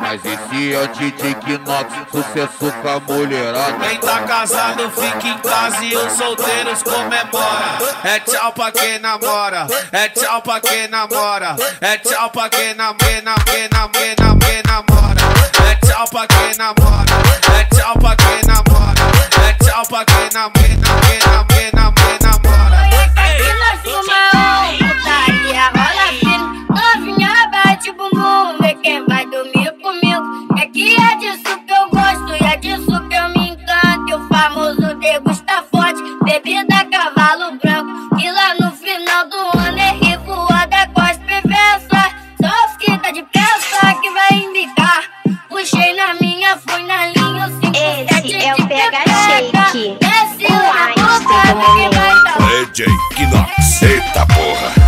Mas esse é o DJ Knox, sucesso com a mulherada. Quem tá casado fica em casa e os solteiros comemora. É tchau pra quem namora, é tchau pra quem namora, é tchau pra quem namora, quem namora, quem namora. É tchau pra quem namora, é tchau pra quem namora, é tchau pra quem namora, quem namora, quem namora, quem namora. DJ Knox, eita porra.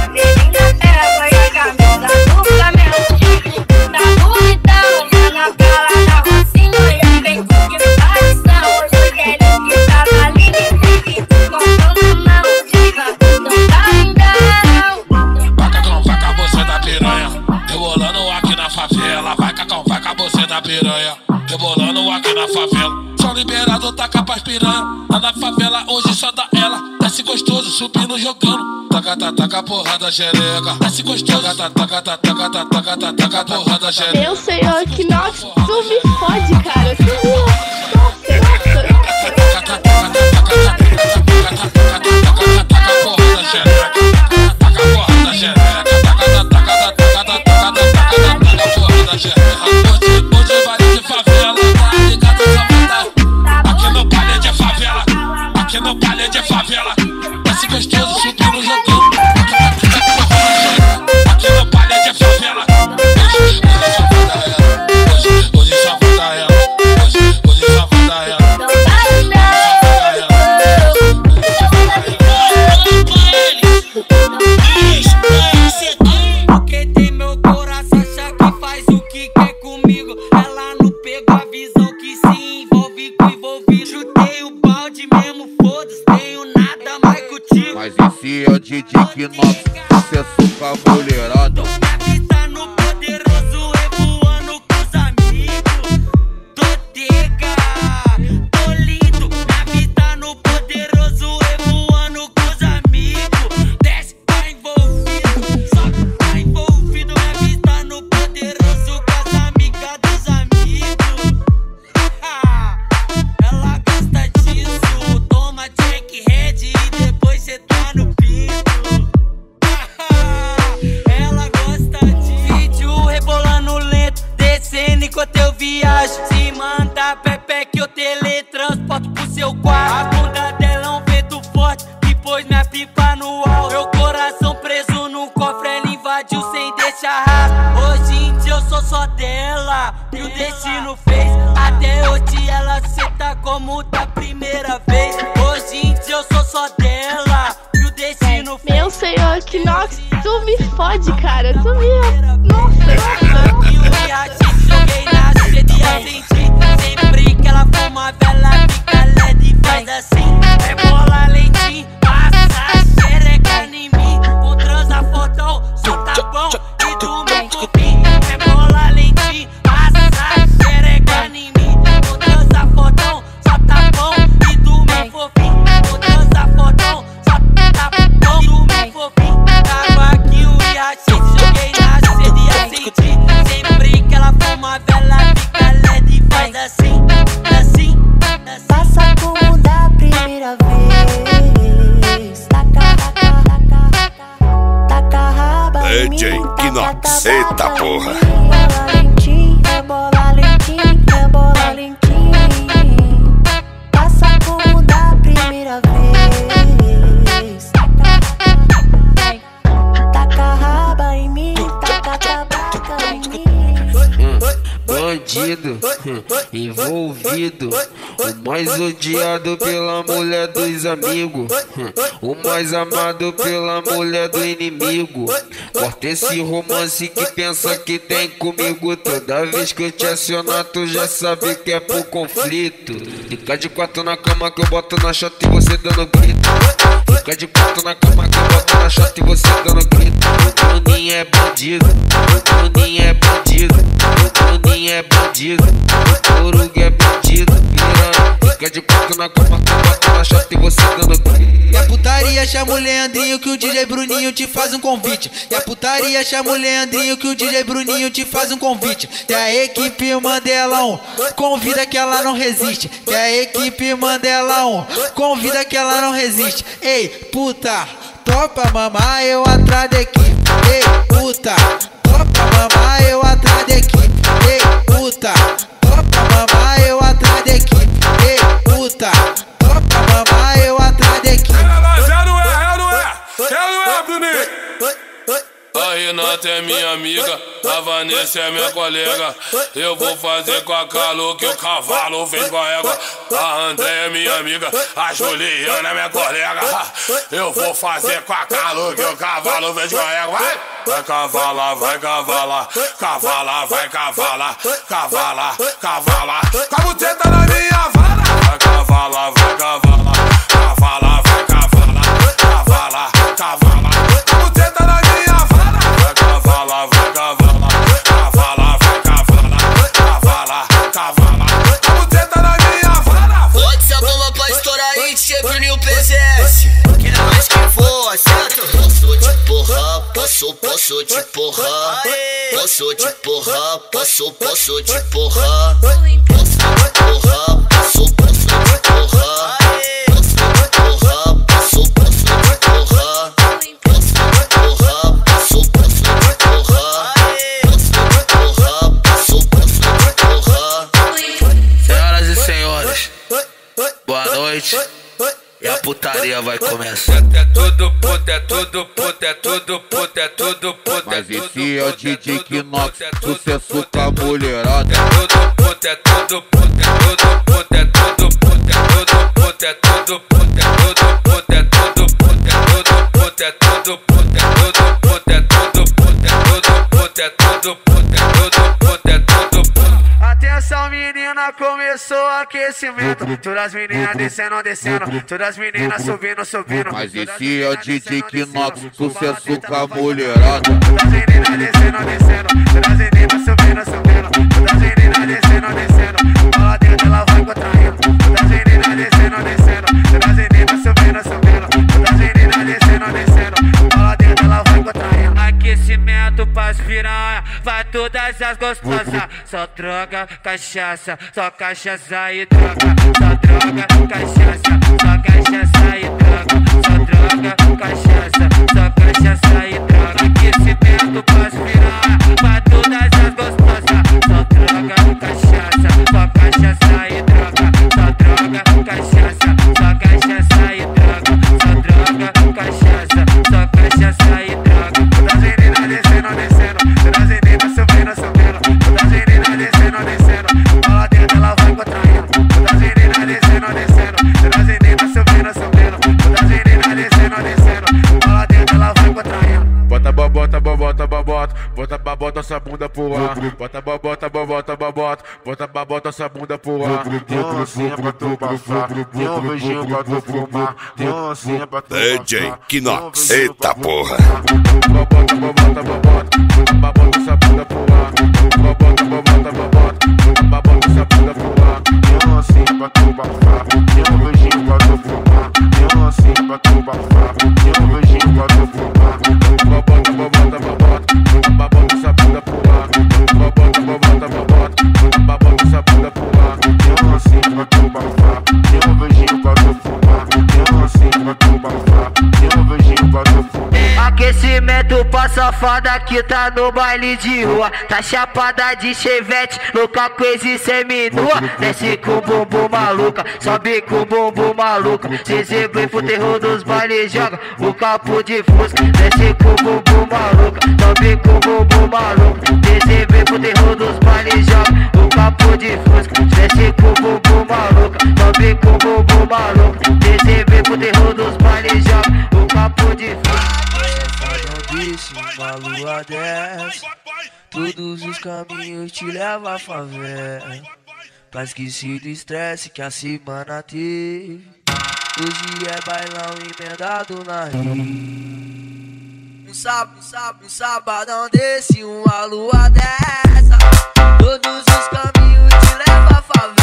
Liberado, taca piranha. Lá na favela hoje só dá ela. Desce gostoso, subindo, jogando. Taca, taca, taca, porrada xereca. Desce gostoso. Taca, taca, taca, taca, taca, taca, taca, taca, porrada xereca. Meu senhor Knox, tu me fode, cara. Tu me... Nossa, nossa. Aqui faz o que quer comigo. Ela não pegou a visão que se envolve com envolvido. Chutei o balde mesmo, foda-se, tenho nada mais contigo. Mas esse é o DJ Knox, sucesso com a mulherada. Só dela, e o destino fez. Até hoje ela senta como da primeira vez. Hoje em dia eu sou só dela, e o destino fez. Meu senhor Knox, tu me fode, cara. Tu me... Nossa, nossa. Envolvido, O mais odiado pela mulher dos amigos. O mais amado pela mulher do inimigo. Corta esse romance que pensa que tem comigo. Toda vez que eu te acionar, tu já sabe que é por conflito. Fica de quatro na cama que eu boto na chota e você dando grito. Fica de quatro na cama que eu boto na chota e você dando grito. O Bruninho é bandido. O Bruninho é bandido. O Bruninho é bandido. Chama o Leandrinho que o DJ Bruninho te faz um convite. E a putaria chama o Leandrinho que o DJ Bruninho te faz um convite. E a equipe Mandelão convida que ela não resiste. E a equipe Mandelão convida que ela não resiste. Ei, puta, topa mamar eu atrás da equipe. Ei, puta, Renata é minha amiga, a Vanessa é minha colega. Eu vou fazer com a Calu que o cavalo fez com a égua. A André é minha amiga, a Juliana é minha colega. Eu vou fazer com a Calu que o cavalo fez com a égua. Vai, vai cavalar, vai cavalar, cavalar, vai cavalar, cavalar, cavalar. Com a buteta na minha vara. Vai cavalar, vai cavalar, desce, que na vez que eu porra. acerto. Posso te porra, posso, posso te porra. Posso te porra, posso, posso te porra. Posso te porra, posso, posso te porra. Boa noite. E a putaria vai começar. É tudo puto, é tudo puto, é tudo puto, é tudo puto. Mas esse é o DJ Kinox, sucesso com a mulherada. É tudo é tudo puto, é tudo puto, é tudo puto, é tudo puto, é tudo puto, é tudo puto, é tudo puto, é tudo puto, é tudo puto, é tudo puto, é tudo puto, é tudo puto, é tudo puto, é tudo puto, é tudo puto. Atenção menina, começou o aquecimento. Todas as meninas descendo, descendo. Todas as meninas subindo, subindo. Mas esse é o DJ Kinox, sucesso com a mulherada. Todas as meninas descendo, descendo Todas as meninas subindo, subindo. Todas as meninas descendo, descendo. Bola dentro, ela vai contraindo Aquecimento pras piranha Vai todas as gostosas. Só droga, cachaça Só cachaça e droga. Só droga, cachaça Só cachaça essa bunda pro ar. Tem uma dancinha pra tu passar, tem um beijinho pra tu fumar, tem uma dancinha pra tu DJ passar, Kinox. um Eita porra. Safada que tá no baile de rua. Tá chapada de chevette, louca crazy seminua Desce com bumbum maluca, sobe com bumbum maluca. CZ vem pro terror dos bailes, joga o capo de fusca. Desce com bumbum maluca, sobe com bumbum maluca. CZ vem pro terror dos bailes, joga o capo de fusca. Desce com bumbum maluca, lua desce. Todos os caminhos te levam à favela. Pra esquecer do estresse que a semana teve. Hoje é bailão emendado na rede. Um sábado, um sábado, um sabadão desse, uma lua dessa. Todos os caminhos te levam à favela.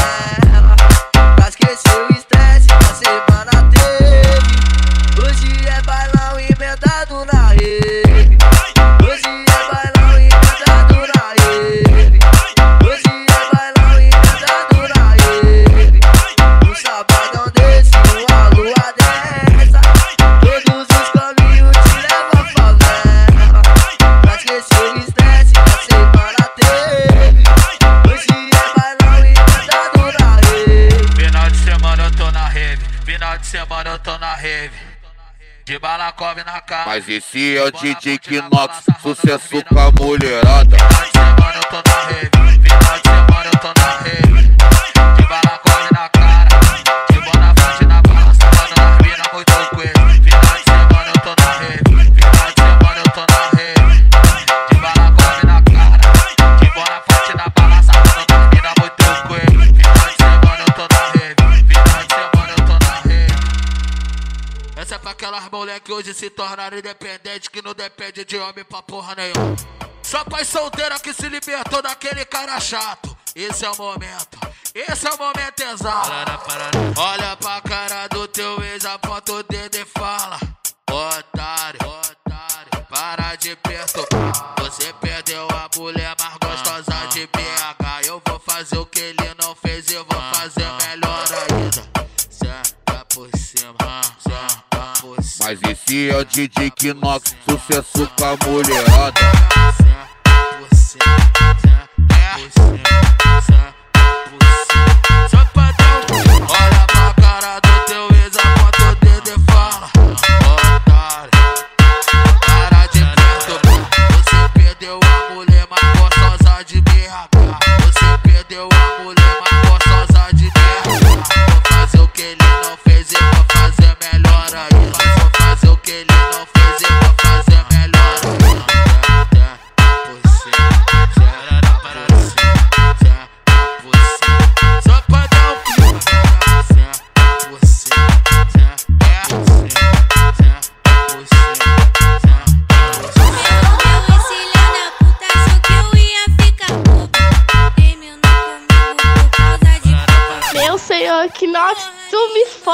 Rave. De balacove na cara. Mas esse é o DJ Kinox, sucesso com a mulherada. Final de semana eu tô na rave, final de semana eu tô na rave. Que hoje se tornaram independentes, que não depende de homem pra porra nenhuma. Só pai solteira que se libertou daquele cara chato. Esse é o momento, esse é o momento exato. Olha pra cara do teu ex, aponta o dedo e fala: Otário, otário, para de perturbar. Você perdeu a mulher esse é o DJ Kinox, sucesso com a mulherada.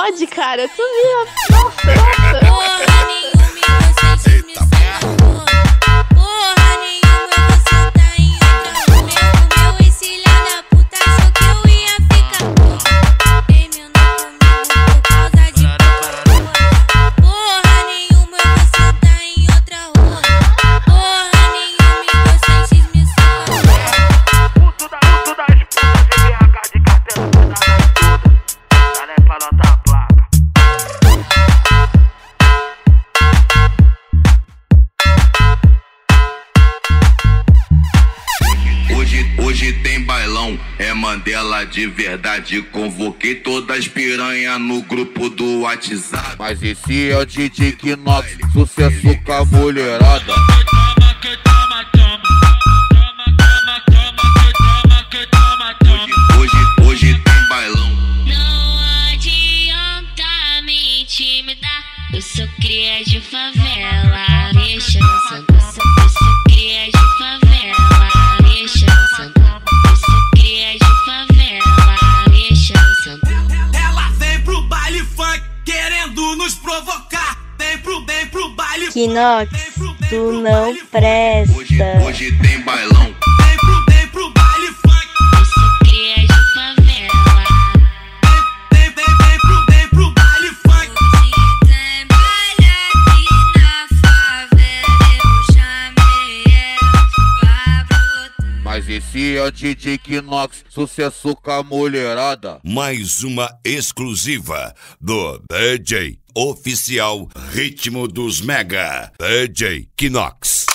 Fode, cara. Tu me. Hoje, tem bailão, é Mandela de verdade. Convoquei todas as piranha no grupo do WhatsApp. Mas esse é o DJ Kinox, sucesso com a mulherada. Hoje, hoje tem bailão. Não adianta me intimidar. Eu sou cria de favela, Kinox, tu não presta. Hoje tem bailão. Esse é o DJ Kinox, sucesso com a mulherada. Mais uma exclusiva do DJ Oficial Ritmo dos Mega, DJ Kinox.